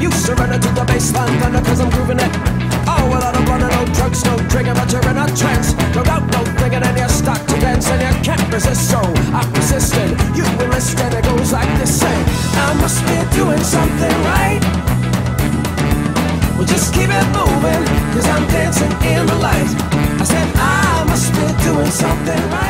You surrender to the baseline thunder, cause I'm grooving it. Oh, without a blunder, no drugs, no drinking, but you're in a trance. No doubt, no thinking, and you're stuck to dance, and you can't resist. So I'm persisted. You enlist, and it goes like this: say, I must be doing something right. Well, just keep it moving, cause I'm dancing in the light. I said, I must be doing something right.